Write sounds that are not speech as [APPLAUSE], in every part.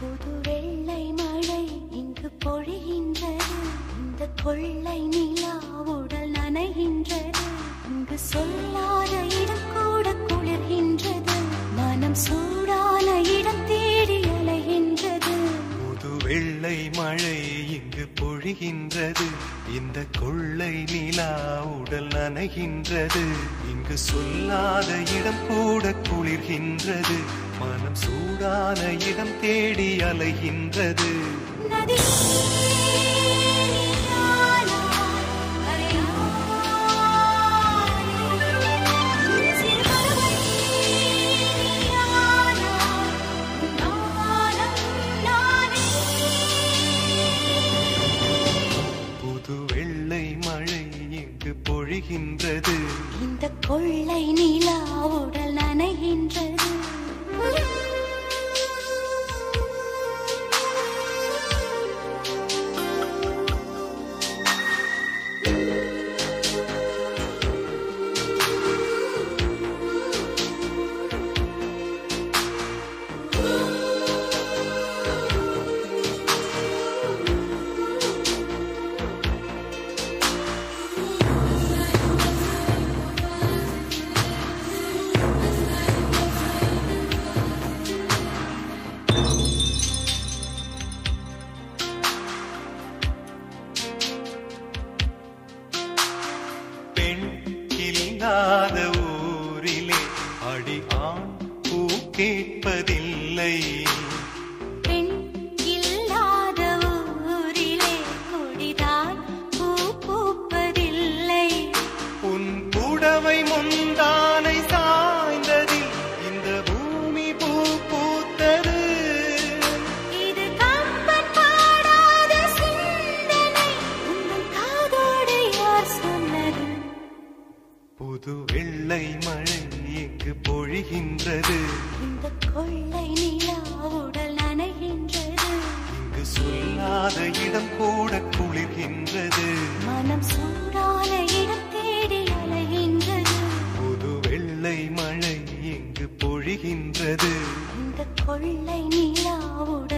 புது வெள்ளை மழை இங்கு பொழிகின்றது. இந்த கொள்ளை நிலா உடல் நனைகின்றது. இங்கு சொல்லாத இடம் கூட குளிர்கின்றது. மனம் சூடான இடம் தேடி அலைகின்றது. புது வெள்ளை மழை இங்கு பொழிகின்றது. இந்த கொள்ளை நிலா உடல் நனைகின்றது. இங்கு சொல்லாத இடம் கூட குளிர்கின்றது. மனம் சூடான இடம் தேடி அலைகின்றது. பொழிகின்றது. இந்த கொள்ளை நிலா உடல் நனைகின்றது. Bye. [LAUGHS] இல்லாத பொழிகின்றது இந்த கொள்ளை நிலா உடல் நனைகின்றது. இங்கு சொல்லாத இடம் கூட குளிர்கின்றது. மனம் சூடான இடம் தேடி அலைகின்றது. புது வெள்ளை மழை இங்கு பொழிகின்றது. இந்த கொள்ளை நிலா உடல்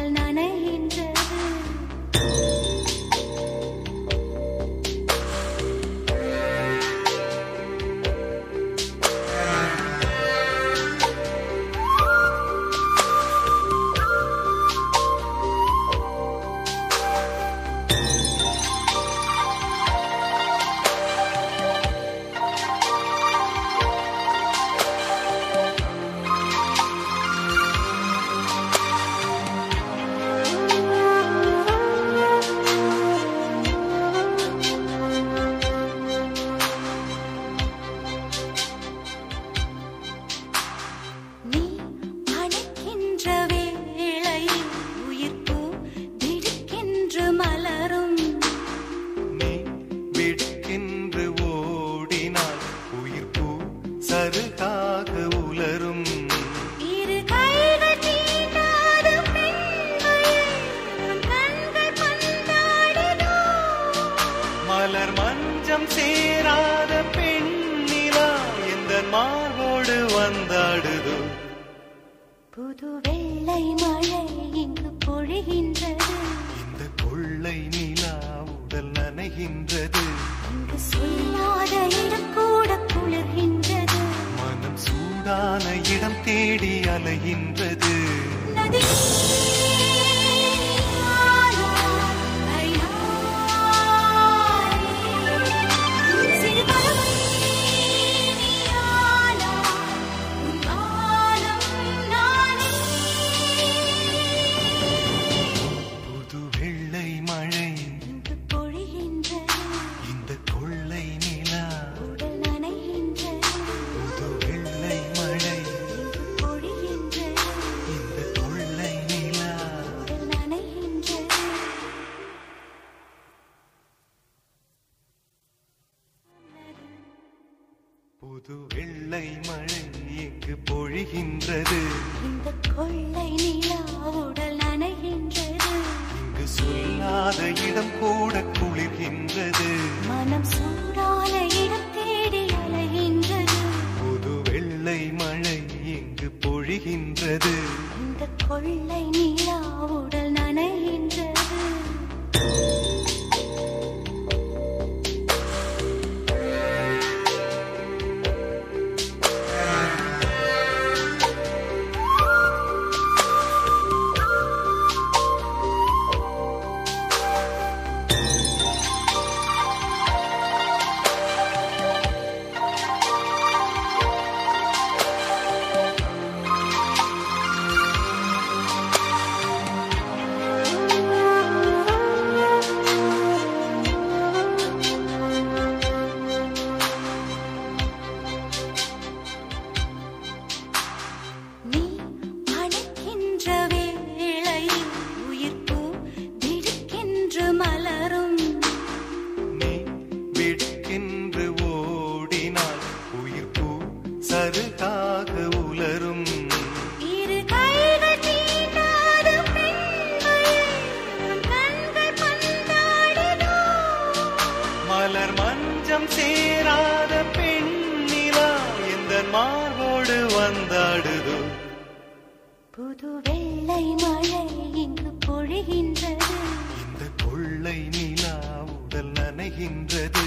திடுக்கென்று மலரும். நீ விடுக்கென்று ஓடினால் உயிர் பூ சருகாக உலரும். மலர் மஞ்சம் சேராத பெண்ணிலா எந்த மார்போடு வந்தாடுதோ? புது வெள்ளை மழை இங்கு பொழிகின்றது. இந்த கொள்ளை நிலா உடல் நனைகின்றது. இங்கு சொல்லாத இடம் கூட குளிர்கின்றது. மனம் சூடான இடம் தேடி அலைகின்றது. நதி புது வெள்ளை மழை இங்கு பொழிகின்றது? இந்த கொள்ளை நிலா உடல் நனைகின்றது. இங்கு சொல்லாத இடம் கூட குளிர்கின்றது உனக்காக உலரும். மலர் மஞ்சம் சேராத பெண்ணிலா எந்த மார்போடு வந்தாடுதோ? புது வெள்ளை மழை இங்கு பொழிகின்றது. இந்த கொள்ளை நிலா உடல் நனைகின்றது.